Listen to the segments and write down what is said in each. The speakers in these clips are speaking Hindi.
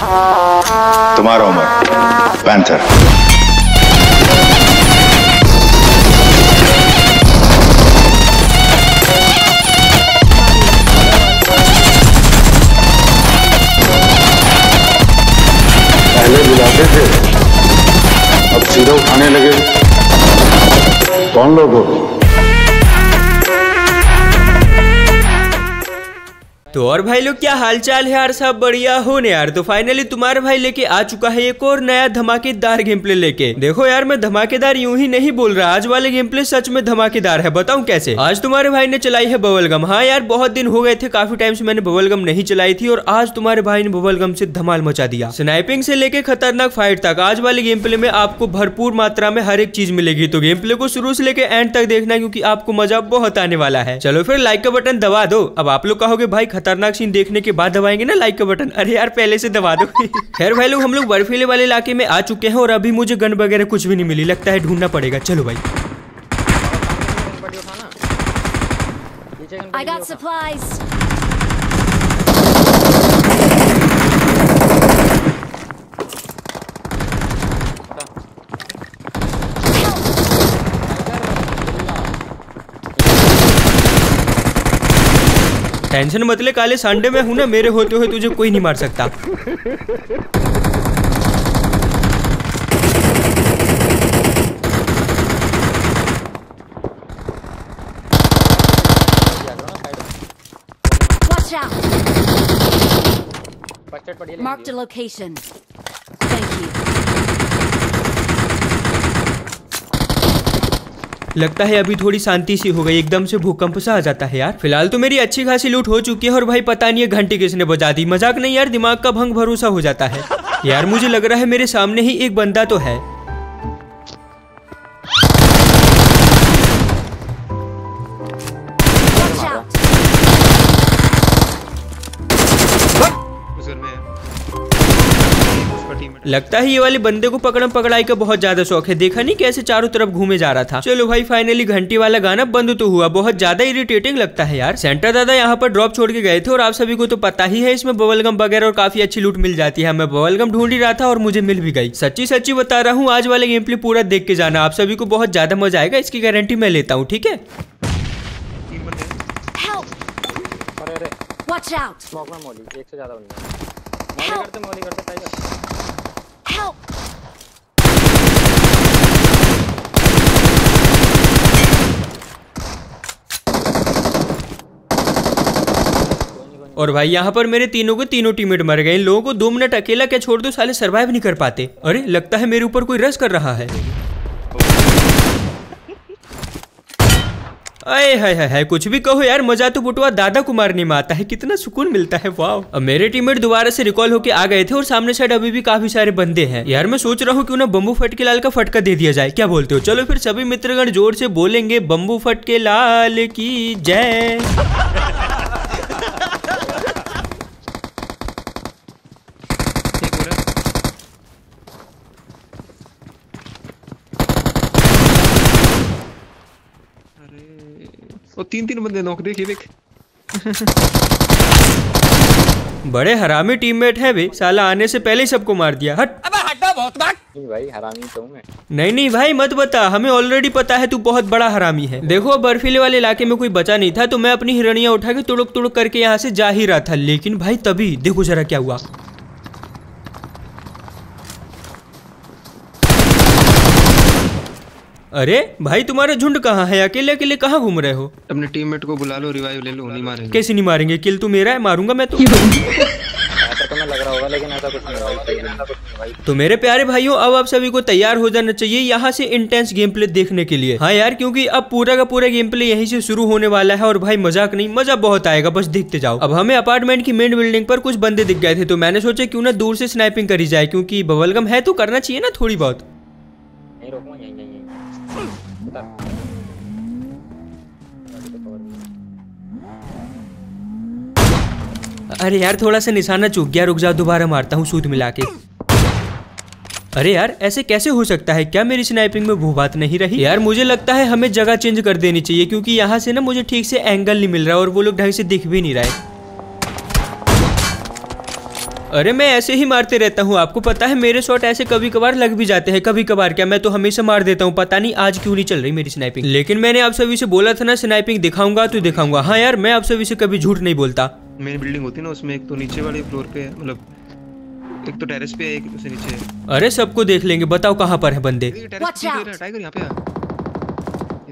तुम्हारा उम्र पैंथर। पहले बुलाते थे अब सीधा उठाने लगे। कौन लोग हो? तो और भाई लोग, क्या हालचाल है यार सब बढ़िया? हो ने यार तो फाइनली तुम्हारे भाई लेके आ चुका है एक और नया धमाकेदार गेम प्ले लेके। देखो यार, मैं धमाकेदार यूँ ही नहीं बोल रहा, आज वाले गेम प्ले सच में धमाकेदार है, बताऊँ कैसे? आज तुम्हारे भाई ने चलाई है बबल गम हाँ यार, बहुत दिन हो गए थे, काफ़ी टाइम से मैंने बबल गम नहीं चलाई थी, और आज तुम्हारे भाई ने बबल गम से धमाल मचा दिया। स्नाइपिंग से लेके खतरनाक फाइट तक, आज वाले गेम प्ले में आपको भरपूर मात्रा में हर एक चीज़ मिलेगी। तो गेम प्ले को शुरू से लेके एंड तक देखना, क्योंकि आपको मज़ा बहुत आने वाला है। चलो फिर लाइक का बटन दबा दो। अब आप लोग कहोगे, भाई खतरनाक सीन देखने के बाद दबाएँगे ना लाइक का बटन अरे यार, पहले से दबा दो। खैर भाई लोग, हम लोग बर्फीले वाले इलाके में आ चुके हैं और अभी मुझे गन वगैरह कुछ भी नहीं मिली। लगता है ढूंढना पड़ेगा। चलो भाई। I got supplies. टेंशन मतले काले सांडे में हूँ ना मेरे होते हुए तुझे कोई नहीं मार सकता Marked a location. Thank you. लगता है अभी थोड़ी शांति सी हो गई, एकदम से भूकंप सा आ जाता है यार। फ़िलहाल तो मेरी अच्छी खासी लूट हो चुकी है और भाई पता नहीं है घंटी किसने बजा दी। मज़ाक नहीं यार, दिमाग का भंग भरोसा हो जाता है। यार मुझे लग रहा है मेरे सामने ही एक बंदा तो है। लगता है ये वाले बंदे को पकड़म पकड़ाई का बहुत ज़्यादा शौक है। देखा नहीं कैसे चारों तरफ़ घूमे जा रहा था। चलो भाई फाइनली घंटी वाला गाना बंद तो हुआ। बहुत ज़्यादा इरिटेटिंग लगता है यार। सेंटर दादा यहाँ पर ड्रॉप छोड़ के गए थे और आप सभी को तो पता ही है इसमें बबलगम वगैरह और काफ़ी अच्छी लूट मिल जाती है। मैं बबलगम ढूंढ ही रहा था और मुझे मिल भी गई। सच्ची सच्ची बता रहा हूँ आज वाले गेम प्ले पूरा देख के जाना। आप सभी को बहुत ज़्यादा मज़ा आएगा इसकी गारंटी मैं लेता हूँ ठीक है? Watch out. में मोली एक से ज़्यादा बंदे। मोली करते मोली करते टाइगर Help. और भाई, यहाँ पर मेरे तीनों के तीनों टीममेट मर गए। इन लोगों को दो मिनट अकेला क्या छोड़ दो? साले सरवाइव नहीं कर पाते। अरे, लगता है मेरे ऊपर कोई रस कर रहा है। अरे हाय हाय हाय, कुछ भी कहो यार, मज़ा तो बुटवा दादा कुमार ने आता है, कितना सुकून मिलता है अब मेरे टीममेट दोबारा से रिकॉल होके आ गए थे और सामने साइड अभी भी काफ़ी सारे बंदे हैं। यार मैं सोच रहा हूँ की उन्हें बम्बू फटके लाल का फटका दे दिया जाए, क्या बोलते हो? चलो फिर सभी मित्रगण ज़ोर से बोलेंगे बम्बू फटके लाल की जय एक हो रहा है वो तीन तीन बंदे नौक देख ये देख। बड़े हरामी टीममेट है वे। साला आने से पहले ही सबको मार दिया। हट। अबे हटो बहुत नहीं भाई हरामी तो मैं। नहीं नहीं भाई मत बता। हमें ऑलरेडी पता है तू बहुत बड़ा हरामी है। देखो बर्फीले वाले इलाके में कोई बचा नहीं था तो मैं अपनी हिरणिया उठा के तुड़ुक तुड़क करके यहाँ से जा ही रहा था। लेकिन भाई तभी देखो जरा क्या हुआ। अरे भाई तुम्हारा झुंड कहाँ है? अकेले अकेले कहाँ घूम रहे हो? अपने टीममेट को बुला लो रिवाइव ले लो नहीं मारेंगे। कैसे नहीं मारेंगे? किल तो मेरा है मारूँगा मैं तो। तो लग रहा होगा लेकिन ऐसा कुछ नहीं तो मेरे प्यारे भाइयों अब आप सभी को तैयार हो जाना चाहिए यहाँ से इंटेंस गेम प्ले देखने के लिए। हाँ यार क्योंकि अब पूरा का पूरा गेम प्ले यहीं से शुरू होने वाला है और भाई मज़ाक नहीं मज़ा बहुत आएगा बस देखते जाओ। अब हमें अपार्टमेंट की मेन बिल्डिंग पर कुछ बंदे दिख गए थे तो मैंने सोचा क्यों ना दूर से स्नाइपिंग करी जाए क्योंकि बबलगम है तो करना चाहिए ना थोड़ी बहुत। नहीं अरे यार, थोड़ा सा निशाना चूक गया, रुक जाओ, दोबारा मारता हूँ सूत मिला के। अरे यार, ऐसे कैसे हो सकता है? क्या मेरी स्नाइपिंग में वो बात नहीं रही? यार, मुझे लगता है हमें जगह चेंज कर देनी चाहिए, क्योंकि यहाँ से ना मुझे ठीक से एंगल नहीं मिल रहा और वो लोग ढंग से दिख भी नहीं रहे। अरे मैं ऐसे ही मारते रहता हूँ आपको पता है मेरे शॉट ऐसे कभी कभार लग भी जाते हैं कभी कभार क्या? मैं तो हमेशा मार देता हूँ पता नहीं आज क्यों नहीं चल रही मेरी स्नाइपिंग लेकिन मैंने आप सभी से बोला था ना स्नाइपिंग दिखाऊँगा तो दिखाऊँगा। हाँ यार मैं आप सभी से कभी झूठ नहीं बोलता। मेन बिल्डिंग होती है ना उसमें एक तो नीचे वाले फ्लोर पे मतलब एक तो टेरेस पे है एक उससे नीचे है। अरे सबको देख लेंगे बताओ कहाँ पर है बंदे? है, टाइगर यहाँ पे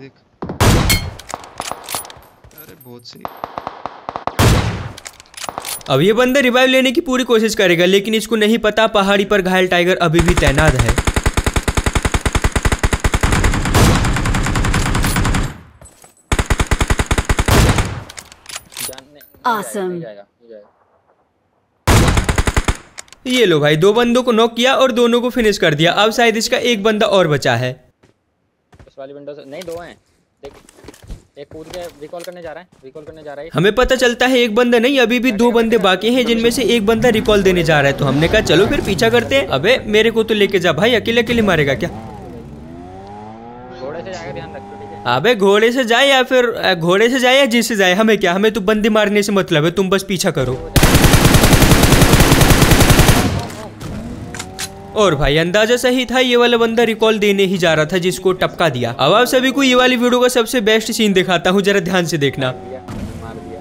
देख। अरे बहुत सही। अब ये बंदा रिवाइव लेने की पूरी कोशिश करेगा लेकिन इसको नहीं पता पहाड़ी पर घायल टाइगर अभी भी तैनात है। Awesome. ये लो भाई दो बंदों को नॉक किया और दोनों को फिनिश कर दिया। अब शायद इसका एक बंदा और बचा है। वाली विंडो से नहीं दो हैं। देख। एक कूद के रिकॉल करने जा रहा है रिकॉल करने जा रहा है। हमें पता चलता है एक बंदा नहीं अभी भी दो बंदे बाकी हैं जिनमें से एक बंदा रिकॉल देने जा रहा है। तो हमने कहा चलो फिर पीछा करते हैं। अबे मेरे को तो लेके जा भाई अकेले अकेले मारेगा क्या? घोड़े से जाएगा ध्यान रखो अबे घोड़े से जाए या फिर घोड़े से जाए या जिससे जाए? हमें क्या? हमें तो बंदे मारने से मतलब है तुम बस पीछा करो। और भाई अंदाज़ा सही था ये वाला बंदा रिकॉल देने ही जा रहा था जिसको टपका दिया। अब आप सभी को ये वाली वीडियो का सबसे बेस्ट सीन दिखाता हूँ जरा ध्यान से देखना। दिया मार दिया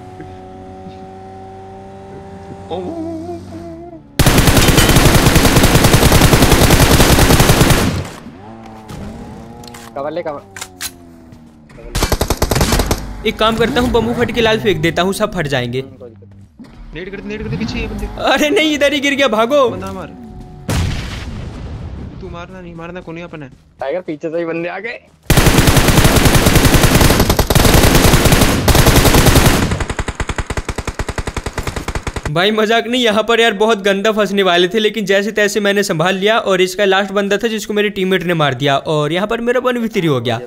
कवर ले कवर। एक काम करता हूँ बम्बू फट के लाल फेंक देता हूँ सब फट जाएँगे। नेट करते नेट करते पीछे ये बंदे। अरे नहीं इधर ही गिर गया भागो। बंदा मार मारना नहीं मारना कोनी अपन। है टाइगर पीछे से ही बंदे आ गए। भाई मज़ाक नहीं यहाँ पर यार बहुत गंदा फंसने वाले थे लेकिन जैसे तैसे मैंने संभाल लिया और इसका लास्ट बंदा था जिसको मेरे टीममेट ने मार दिया और यहाँ पर मेरा वन वित्री हो गया।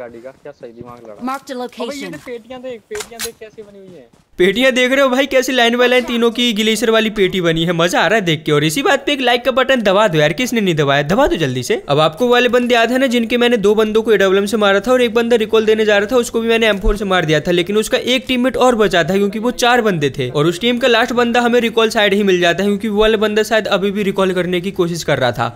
गाड़ी का क्या सही दिमाग लगा। ये location. देख पेटियाँ देख पेटियाँ देख कैसी बनी हुई है। पेटियाँ देख रहे हो भाई कैसी लाइन बाय लाइन तीनों की ग्लेशियर वाली पेटी बनी है मज़ा आ रहा है देख के। और इसी बात पे एक लाइक का बटन दबा दो यार किसने नहीं दबाया? दबा दो जल्दी से। अब आपको वाले बंदे याद है ना जिनके मैंने दो बंदों को एडब्ल्यूएम से मारा था और एक बंदा रिकॉल देने जा रहा था उसको भी मैंने एम से मार दिया था लेकिन उसका एक टीममेट और बचा था क्योंकि वो चार बंदे थे। और उस टीम का लास्ट बंदा हमें रिकॉल साइड ही मिल जाता है क्योंकि वो वाला बंदा शायद अभी भी रिकॉल करने की कोशिश कर रहा था।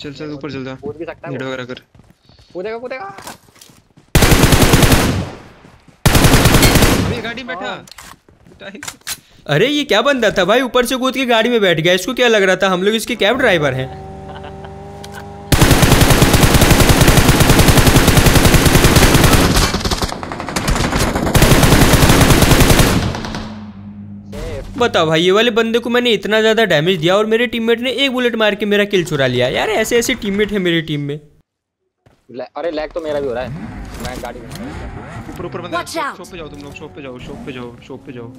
चल चल ऊपर चल जा। कूद भी सकता है नेट वगैरह कर। कूदेगा कूदेगा। अभी गाड़ी में बैठा। अरे ये क्या बंदा था? भाई ऊपर से कूद के गाड़ी में बैठ गया। इसको क्या लग रहा था? हम लोग इसके कैब ड्राइवर हैं। बताओ भाई ये वाले बंदे को मैंने इतना ज़्यादा डैमेज दिया और मेरे टीममेट ने एक बुलेट मार के मेरा किल चुरा लिया। यार ऐसे ऐसे टीममेट है मेरी टीम में। अरे लैग तो मेरा भी हो रहा है। मैं गाड़ी में ऊपर ऊपर बंदा शॉप पे जाओ तुम लोग शॉप पे जाओ शॉप पे जाओ शॉप पे जाओ।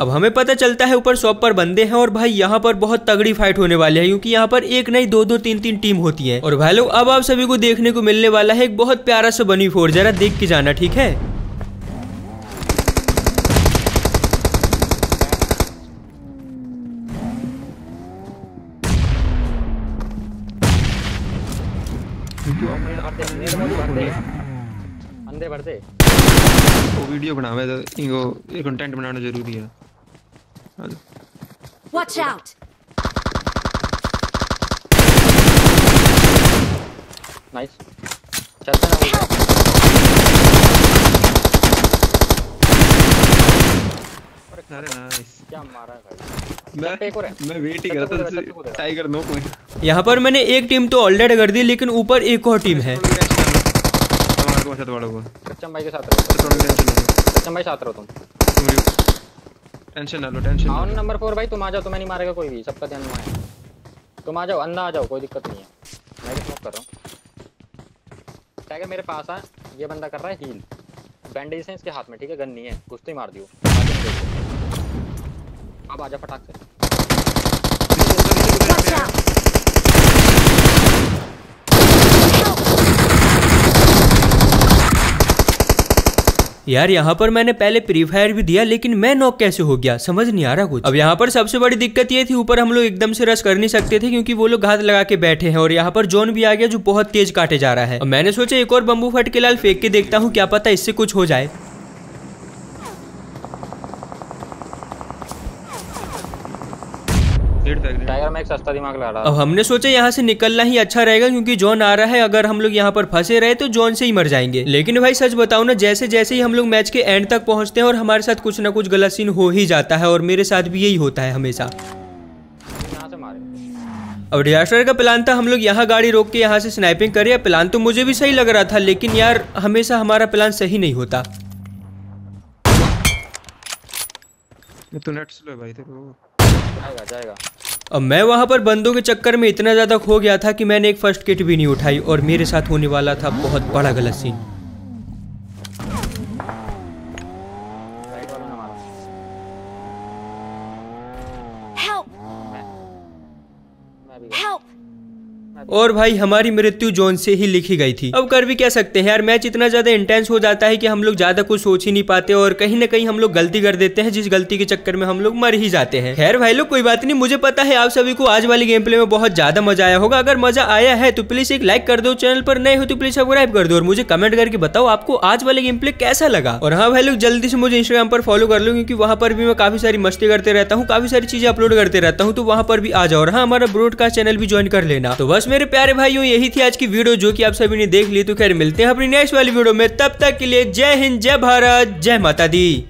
अब हमें पता चलता है ऊपर शॉप पर बंदे हैं और भाई यहाँ पर बहुत तगड़ी फाइट होने वाली है क्योंकि यहाँ पर एक नहीं दो दो तीन तीन टीम होती है। और भाई लोग अब आप सभी को देखने को मिलने वाला है एक बहुत प्यारा सा बनी फोर जरा देख के जाना ठीक है? अंधे बढ़ते वो वीडियो बनावे तो इनको ये कंटेंट बनाना ज़रूरी है। वॉच आउट नाइस चलते ना अरे नाइस क्या मारा भाई? मैं पे एक और है। मैं वेट ही कर रहा चल, चल, था टाइगर नो पॉइंट यहाँ पर मैंने एक टीम तो ऑलरेडी कर दी लेकिन ऊपर एक और टीम है। सच्चम भाई के साथ रहो। टेंशन ना लो सच्चम भाई साथ रहो तुम। टेंशन ना लो टेंशन ना नंबर फोर भाई तुम आ जाओ तुम्हें नहीं मारेगा कोई भी सबका ध्यान में है। तुम आ जाओ अंधा आ जाओ कोई दिक्कत नहीं है। मैं भी स्मोक कर रहा हूँ। टाइगर मेरे पास आ ये बंदा कर रहा है हील बैंडेज है इसके हाथ में ठीक है? गन नहीं है घुसते ही मार दियो। अब आजा फटाक से। Watch out! यार यहाँ पर मैंने पहले प्री फायर भी दिया लेकिन मैं नॉक कैसे हो गया? समझ नहीं आ रहा कुछ। अब यहाँ पर सबसे बड़ी दिक्कत ये थी ऊपर हम लोग एकदम से रस कर नहीं सकते थे क्योंकि वो लोग घात लगा के बैठे हैं और यहाँ पर जोन भी आ गया जो बहुत तेज काटे जा रहा है। अब मैंने सोचा एक और बम्बू फट के लाल फेंक के देखता हूँ क्या पता इससे कुछ हो जाए। टाइगर मैं एक सस्ता दिमाग लगा रहा अब हमने सोचा यहाँ से निकलना ही अच्छा रहेगा क्योंकि जॉन आ रहा है अगर हम लोग यहाँ पर फंसे रहे तो जॉन से ही मर जाएँगे। लेकिन भाई सच बताओ ना जैसे जैसे ही हम लोग मैच के एंड तक पहुँचते हैं और हमारे साथ कुछ ना कुछ गलत सीन हो ही जाता है और मेरे साथ भी यही होता है हमेशा। अब डिजास्टर का प्लान था हम लोग यहाँ गाड़ी रोक के यहाँ से स्नाइपिंग करें प्लान तो मुझे भी सही लग रहा था लेकिन यार हमेशा हमारा प्लान सही नहीं होता। ये तो नेट स्लो है भाई तेरे को जाएगा जाएगा। अब मैं वहाँ पर बंदों के चक्कर में इतना ज़्यादा खो गया था कि मैंने एक फ़र्स्ट किट भी नहीं उठाई और मेरे साथ होने वाला था बहुत बड़ा गलत सीन Help! Help! और भाई, हमारी मृत्यु जोन से ही लिखी गई थी। अब कर भी क्या सकते हैं यार? मैच इतना ज़्यादा इंटेंस हो जाता है कि हम लोग ज़्यादा कुछ सोच ही नहीं पाते और कहीं ना कहीं हम लोग गलती कर देते हैं, जिस गलती के चक्कर में हम लोग मर ही जाते हैं। खैर भाई लोग, कोई बात नहीं। मुझे पता है आप सभी को आज वाली गेम प्ले में बहुत ज़्यादा मज़ा आया होगा। अगर मज़ा आया है तो प्लीज़ एक लाइक कर दो चैनल पर। नए हो तो प्लीज़ सब्सक्राइब कर दो और मुझे कमेंट करके बताओ आपको आज वाले गेम प्ले कैसा लगा। और हाँ भाई लोग, जल्दी से मुझे इंस्टाग्राम पर फॉलो कर लो, क्योंकि वहाँ पर भी मैं काफ़ी सारी मस्ती करते रहता हूँ, काफ़ी सारी चीज़ें अपलोड करते रहता हूँ तो वहाँ पर भी आ जाओ। और हाँ हमारा ब्रॉडकास्ट चैनल भी ज्वाइन कर लेना। तो बस मेरे प्यारे भाइयों, यही थी आज की वीडियो जो कि आप सभी ने देख ली। तो खैर, मिलते हैं अपनी नेक्स्ट वाली वीडियो में। तब तक के लिए जय हिंद, जय भारत, जय माता दी।